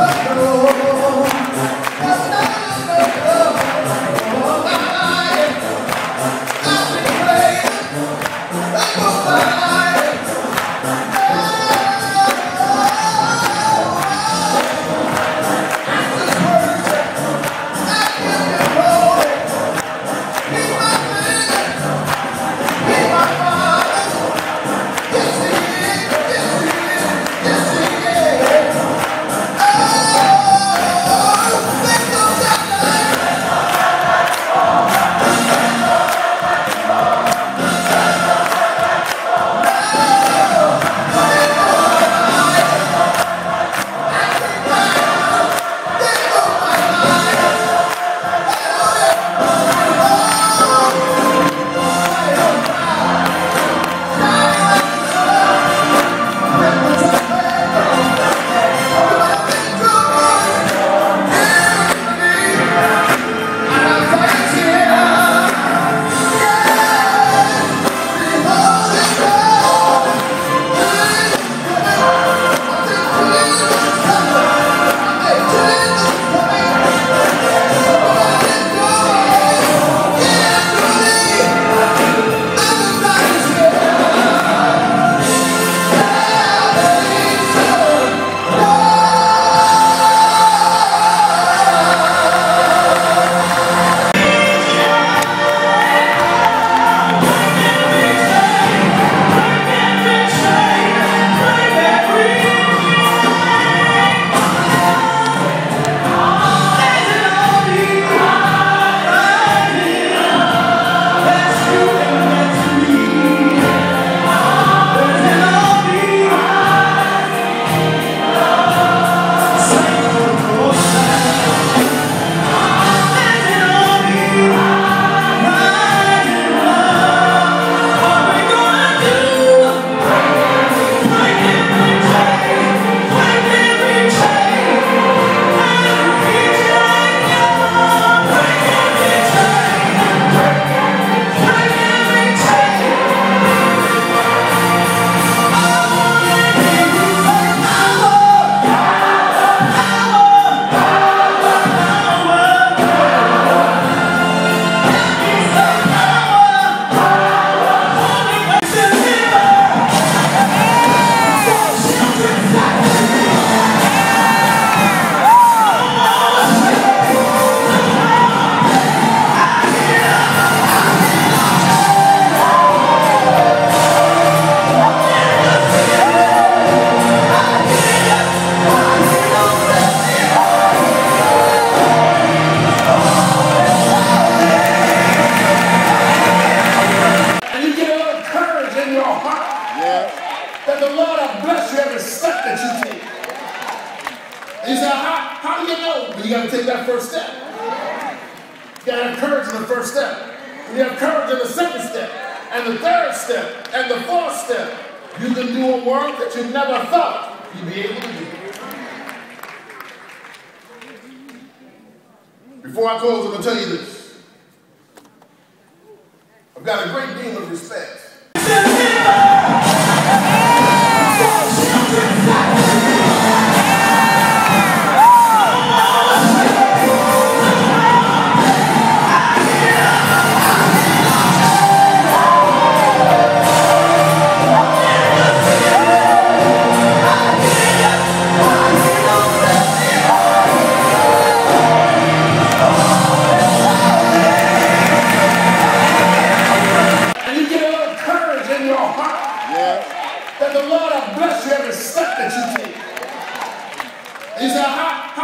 Let's go! You say, how, how do you know? Well, you got to take that first step. You got to have courage in the first step. You have courage in the second step, and the third step, and the fourth step. You can do a work that you never thought you'd be able to do. Before I close, I'm going to tell you this. I've got a great deal of respect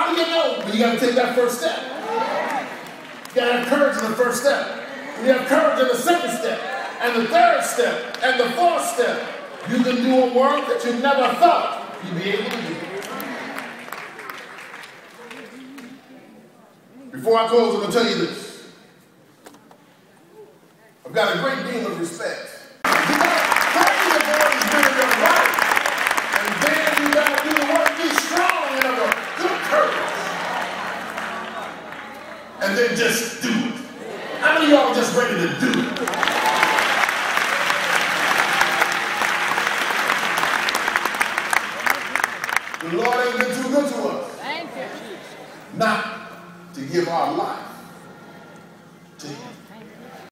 how, do you know? Well, you got to take that first step. You got to have courage in the first step. You have courage in the second step, and the third step, and the fourth step. You can do a work that you never thought you'd be able to do. Before I close, I'm going to tell you this. I've got a great deal of respect. You gotta pray the Lord is good in your life. And then you gotta do the work, be strong and of a good courage. And then just do it. How many of y'all just ready to do it? The Lord ain't been too good to us. Thank you, Not to give our life to Him.